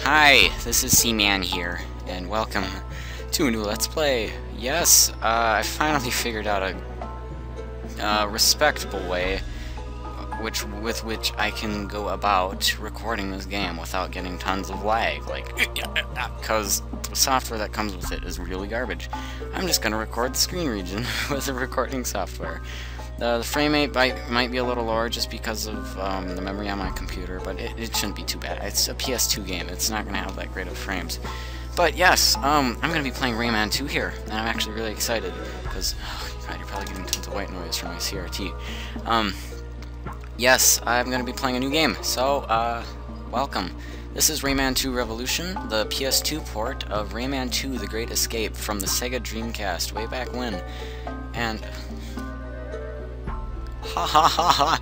Hi, this is Seaman here, and welcome to a new Let's Play. Yes, uh, I finally figured out a respectable way which with which I can go about recording this game without getting tons of lag, like, because the software that comes with it is really garbage. I'm just gonna record the screen region with the recording software. Uh, the frame rate might, might be a little lower just because of um, the memory on my computer, but it, it shouldn't be too bad. It's a PS2 game. It's not going to have that great of frames. But yes, um, I'm going to be playing Rayman 2 here, and I'm actually really excited, because, oh, God, you're probably getting tons of white noise from my CRT. Um, yes, I'm going to be playing a new game, so, uh, welcome. This is Rayman 2 Revolution, the PS2 port of Rayman 2 The Great Escape from the Sega Dreamcast way back when. And Ha ha ha ha!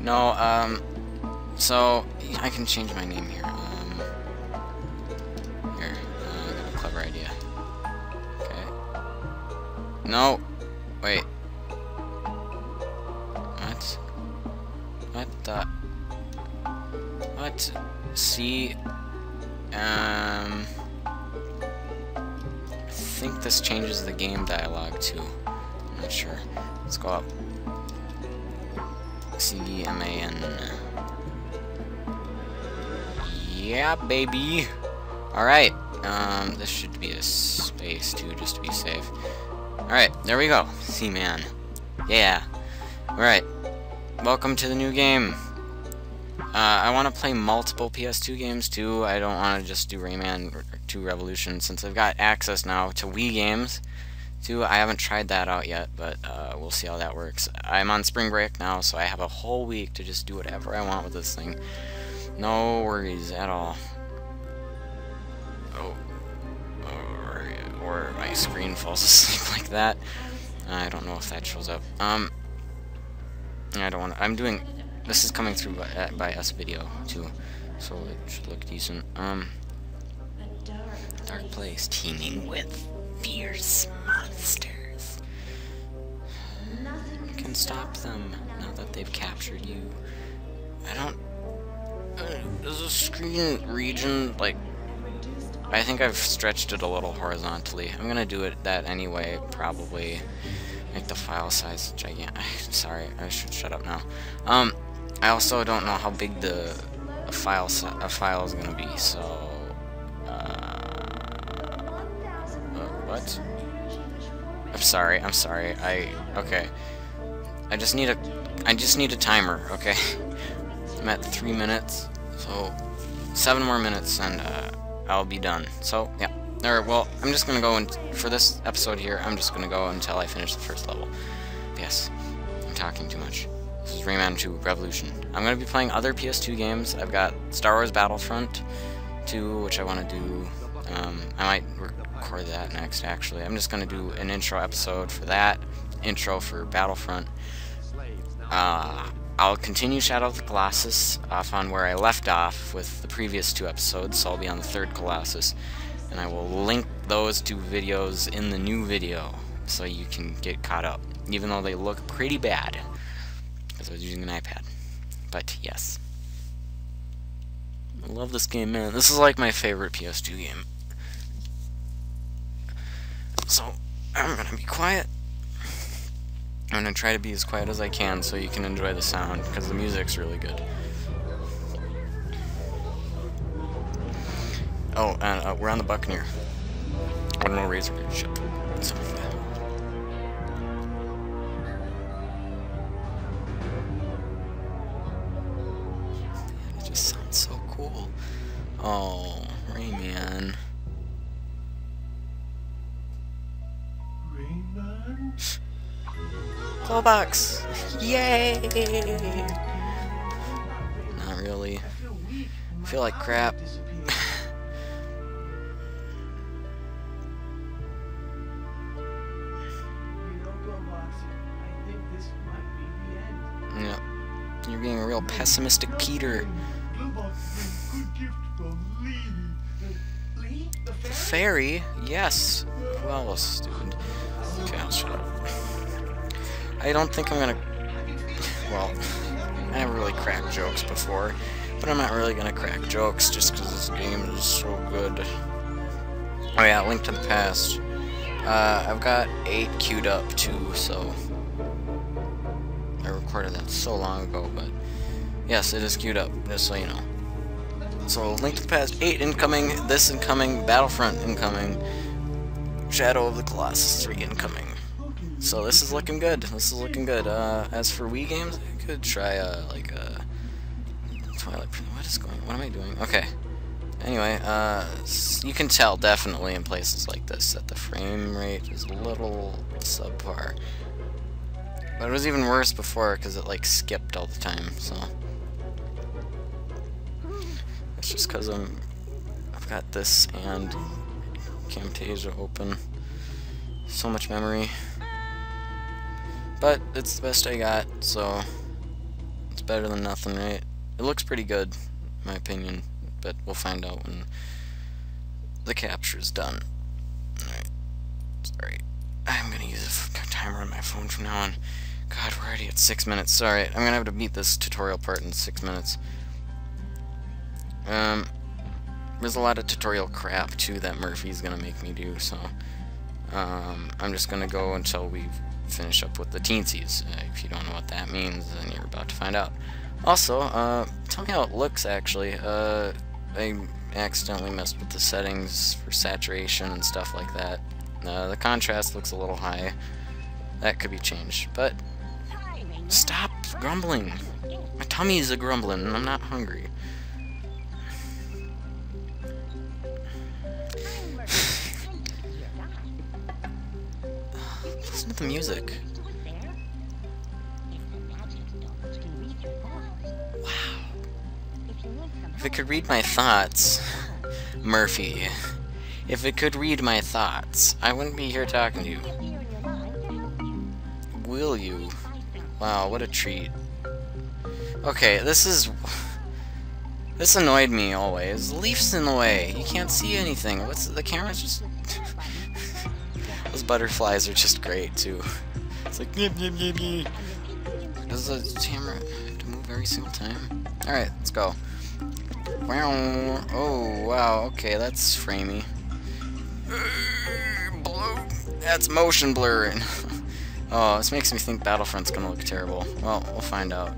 No, um, so, I can change my name here. Um, here, uh, I got a clever idea. Okay. No! Wait. What? What the? What? See? Um... I think this changes the game dialogue too. I'm not sure. Let's go up. C-M-A-N. Yeah, baby! Alright, um, this should be a space, too, just to be safe. Alright, there we go. Seaman. Yeah. Alright. Welcome to the new game. Uh, I want to play multiple PS2 games, too. I don't want to just do Rayman 2 Revolution, since I've got access now to Wii games. Too, I haven't tried that out yet, but uh, we'll see how that works. I'm on spring break now, so I have a whole week to just do whatever I want with this thing. No worries at all. Oh, or, or my screen falls asleep like that. I don't know if that shows up. Um, I don't want. I'm doing. This is coming through by, uh, by video too, so it should look decent. Um, dark place teeming with fierce monsters. You can stop them now that they've captured you. I don't... Uh, is the screen region, like... I think I've stretched it a little horizontally. I'm gonna do it that anyway, probably. Make the file size gigantic. Sorry, I should shut up now. Um, I also don't know how big the file a file is gonna be, so What? I'm sorry, I'm sorry. I... Okay. I just need a... I just need a timer, okay? I'm at three minutes, so... Seven more minutes and, uh, I'll be done. So, yeah. Alright, well, I'm just gonna go and... For this episode here, I'm just gonna go until I finish the first level. Yes. I'm talking too much. This is Rayman 2 Revolution. I'm gonna be playing other PS2 games. I've got Star Wars Battlefront 2, which I want to do. Um, I might record that next, actually. I'm just going to do an intro episode for that, intro for Battlefront. Uh, I'll continue Shadow of the Colossus off on where I left off with the previous two episodes, so I'll be on the third Colossus. And I will link those two videos in the new video, so you can get caught up. Even though they look pretty bad, because I was using an iPad. But, yes. I love this game, man. This is like my favorite PS2 game. So, I'm gonna be quiet. I'm gonna try to be as quiet as I can so you can enjoy the sound, because the music's really good. Oh, and uh, we're on the Buccaneer. I don't Razor ship. So. It just sounds so cool. Oh, Callbacks! Yay! Not really. I feel like crap. yeah. You're being a real pessimistic Peter. Fairy? Yes. Who else? Okay, I'll shut up. I don't think I'm gonna... Well, I never really cracked jokes before. But I'm not really gonna crack jokes just because this game is so good. Oh yeah, Link to the Past. Uh, I've got 8 queued up too, so... I recorded that so long ago, but... Yes, it is queued up, just so you know. So, Link to the Past 8 incoming, this incoming, Battlefront incoming, Shadow of the Colossus 3 incoming. So this is looking good. This is looking good. Uh, as for Wii games, I could try, uh, like, uh, Twilight What is going What am I doing? Okay. Anyway, uh, you can tell definitely in places like this that the frame rate is a little subpar. But it was even worse before because it, like, skipped all the time, so... It's just because I'm... I've got this and Camtasia open. So much memory. But it's the best I got, so it's better than nothing, right? It looks pretty good, in my opinion, but we'll find out when the capture's done. Alright, sorry. I'm gonna use a timer on my phone from now on. God, we're already at six minutes. Sorry, I'm gonna have to beat this tutorial part in six minutes. Um, there's a lot of tutorial crap, too, that Murphy's gonna make me do, so... Um, I'm just gonna go until we've finish up with the teensies. Uh, if you don't know what that means, then you're about to find out. Also, uh, tell me how it looks, actually. Uh, I accidentally messed with the settings for saturation and stuff like that. Uh, the contrast looks a little high. That could be changed, but... Stop grumbling! My tummy is a grumbling, and I'm not hungry. The music. Wow. If it could read my thoughts, Murphy, if it could read my thoughts, I wouldn't be here talking to you. Will you? Wow, what a treat. Okay, this is... This annoyed me always. Leaf's in the way. You can't see anything. What's the camera's just butterflies are just great too. It's like yip yip yip yip. Does the camera have to move every single time? Alright, let's go. Wow. Oh, wow. Okay, that's framey. That's motion blurring. oh, this makes me think Battlefront's gonna look terrible. Well, we'll find out.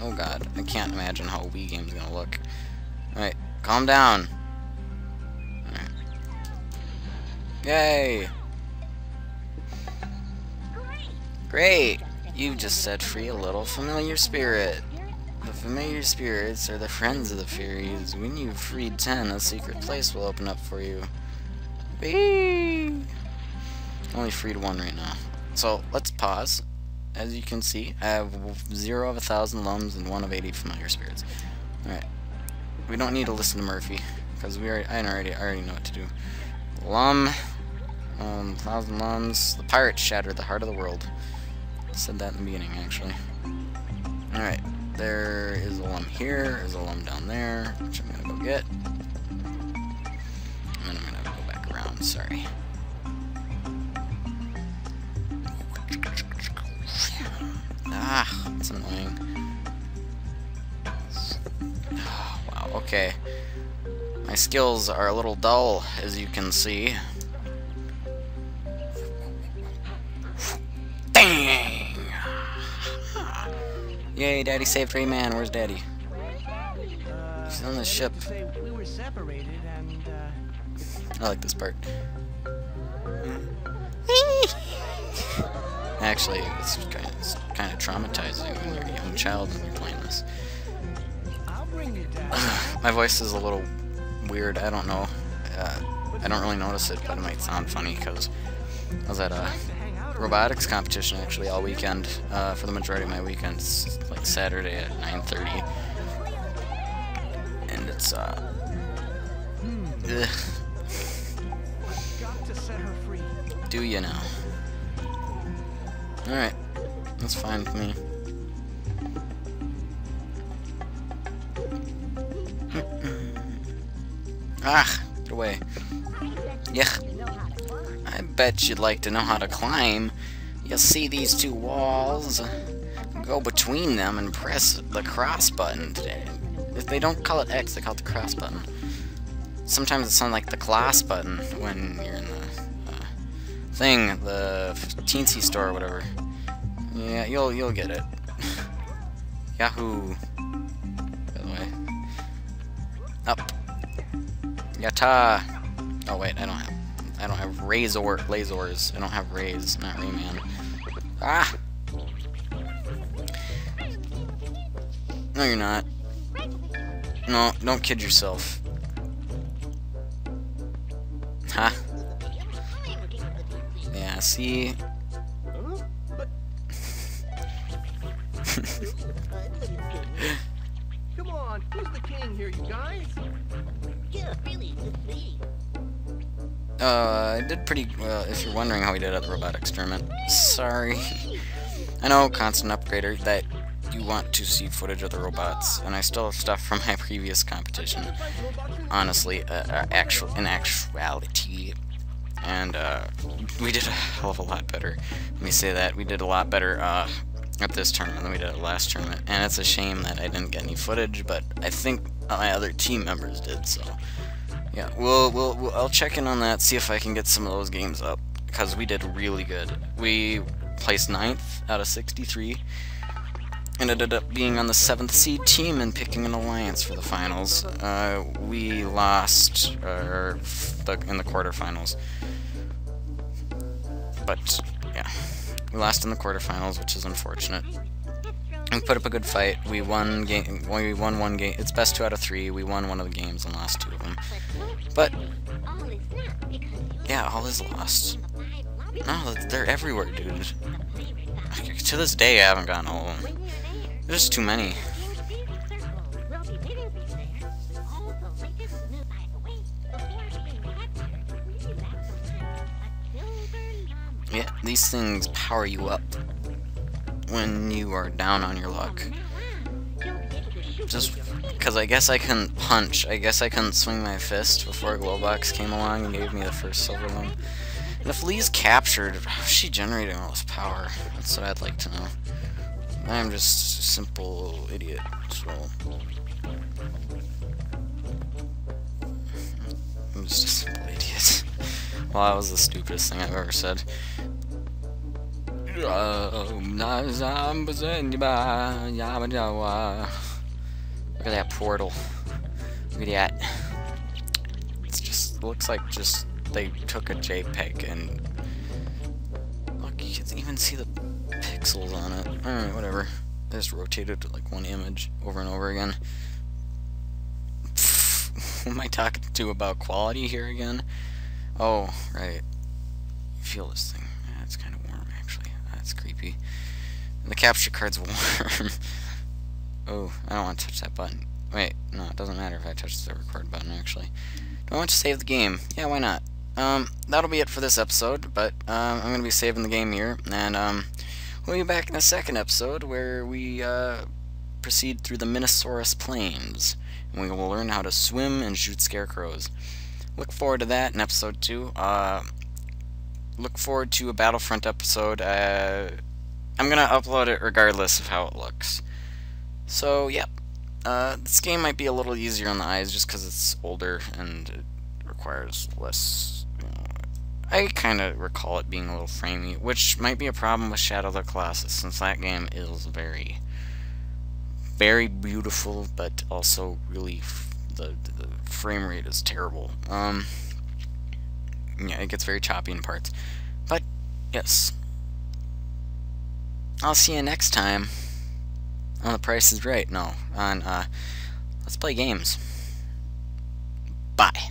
Oh god, I can't imagine how a Wii game's gonna look. Alright, calm down. Yay! Great! You've just set free a little familiar spirit. The familiar spirits are the friends of the fairies. When you've freed ten, a secret place will open up for you. Whee! Only freed one right now. So, let's pause. As you can see, I have zero of a thousand lums and one of 80 familiar spirits. Alright. We don't need to listen to Murphy, because we already, I already, I already know what to do. Lum, um, Thousand Lums. The pirates shattered the heart of the world. Said that in the beginning, actually. Alright, there is a lum here, there's a lum down there, which I'm gonna go get. And then I'm gonna go back around, sorry. Ah, that's annoying. Oh, wow, okay. My skills are a little dull, as you can see. Yay, Daddy saved Rayman. Where's Daddy? He's on the ship. We were separated and, uh... I like this part. Actually, it's kind of, it's kind of traumatizing when you're a young child and you're playing this. My voice is a little weird. I don't know. Uh, I don't really notice it, but it might sound funny because I was at a robotics competition actually all weekend uh, for the majority of my weekends, like Saturday at 9:30, and it's uh. Ugh. Do you now? All right, that's fine with me. ah, get away. Yuck bet you'd like to know how to climb. You'll see these two walls? go between them and press the cross button. If they don't call it X, they call it the cross button. Sometimes it sounds like the class button when you're in the uh, thing, the teensy store or whatever. Yeah, you'll you'll get it. Yahoo. By the way. Up. Yata. Oh wait, I don't have I don't have razor lasers. I don't have rays, not Rayman. Ah! No, you're not. No, don't kid yourself. Huh? Yeah, see? Come on, who's the king here, you guys? Yeah, really, it's me. Uh, I did pretty well, if you're wondering how we did at the robotics tournament. Sorry. I know, constant upgrader, that you want to see footage of the robots, and I still have stuff from my previous competition. Honestly, uh, uh, actual in actuality, and uh, we did a hell of a lot better. Let me say that we did a lot better uh, at this tournament than we did at last tournament, and it's a shame that I didn't get any footage, but I think my other team members did. So, yeah, we'll, we'll, I'll check in on that, see if I can get some of those games up because we did really good. We placed ninth out of 63 and ended up being on the 7th seed team and picking an alliance for the finals. Uh, we lost uh, in the quarterfinals. But, yeah. We lost in the quarterfinals, which is unfortunate. We put up a good fight. We won game. We won one game. It's best two out of three. We won one of the games and lost two of them. But yeah, all is lost. No, they're everywhere, dude. To this day, I haven't gotten all of them. There's too many. Yeah, these things power you up when you are down on your luck. Just because I guess I couldn't punch. I guess I couldn't swing my fist before Globox came along and gave me the first silver one. And if Ly's captured, how's she generating all this power? That's what I'd like to know. I'm just a simple idiot, so... I'm just a simple idiot. well, that was the stupidest thing I've ever said. Look at that portal. Look at that. It's just looks like just they took a JPEG and look, you can even see the pixels on it. Alright, whatever. I just rotated to like one image over and over again. Who am I talking to about quality here again? Oh, right. Feel this thing. Yeah, it's kind of warm, actually. That's creepy. And the capture card's warm. oh, I don't want to touch that button. Wait, no, it doesn't matter if I touch the record button, actually. Do I want to save the game? Yeah, why not? Um, that'll be it for this episode, but um, I'm going to be saving the game here, and um, we'll be back in the second episode where we uh, proceed through the Minosaurus Plains, and we will learn how to swim and shoot scarecrows. Look forward to that in episode 2. Uh, look forward to a Battlefront episode. Uh, I'm going to upload it regardless of how it looks. So, yep. Uh, this game might be a little easier on the eyes just because it's older and it requires less I kind of recall it being a little framey, which might be a problem with Shadow of the Colossus, since that game is very, very beautiful, but also really, the, the frame rate is terrible. Um, yeah, it gets very choppy in parts. But, yes. I'll see you next time on The Price is Right. No, on, uh, Let's Play Games. Bye.